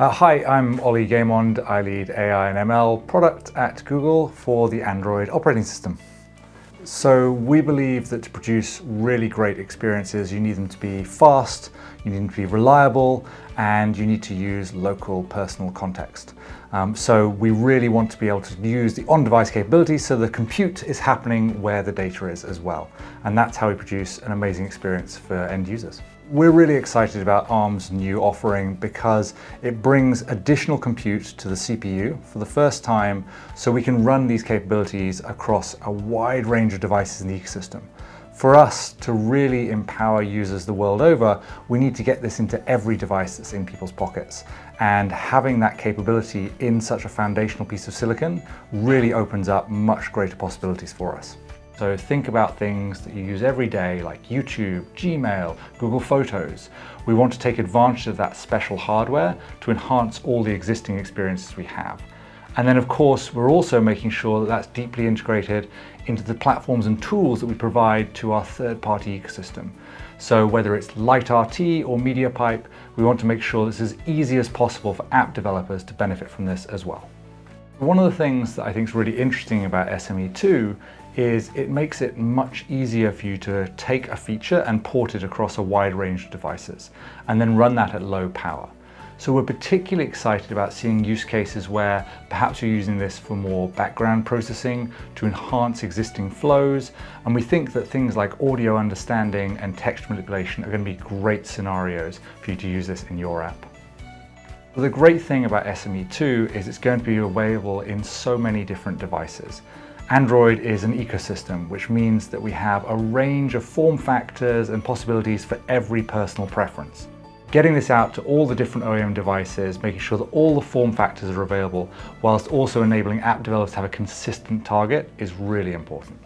Uh, hi, I'm Oli Gaymond. I lead AI and ML product at Google for the Android operating system. So we believe that to produce really great experiences, you need them to be fast, you need them to be reliable, and you need to use local personal context. Um, so we really want to be able to use the on-device capabilities so the compute is happening where the data is as well. And that's how we produce an amazing experience for end users. We're really excited about ARM's new offering because it brings additional compute to the CPU for the first time so we can run these capabilities across a wide range of devices in the ecosystem. For us to really empower users the world over, we need to get this into every device that's in people's pockets. And having that capability in such a foundational piece of silicon really opens up much greater possibilities for us. So think about things that you use every day like YouTube, Gmail, Google Photos. We want to take advantage of that special hardware to enhance all the existing experiences we have. And then of course, we're also making sure that that's deeply integrated into the platforms and tools that we provide to our third-party ecosystem. So whether it's LiteRT or MediaPipe, we want to make sure this is as easy as possible for app developers to benefit from this as well. One of the things that I think is really interesting about SME2 is it makes it much easier for you to take a feature and port it across a wide range of devices and then run that at low power. So we're particularly excited about seeing use cases where perhaps you're using this for more background processing to enhance existing flows. And we think that things like audio understanding and text manipulation are going to be great scenarios for you to use this in your app. the great thing about SME2 is it's going to be available in so many different devices. Android is an ecosystem, which means that we have a range of form factors and possibilities for every personal preference. Getting this out to all the different OEM devices, making sure that all the form factors are available, whilst also enabling app developers to have a consistent target is really important.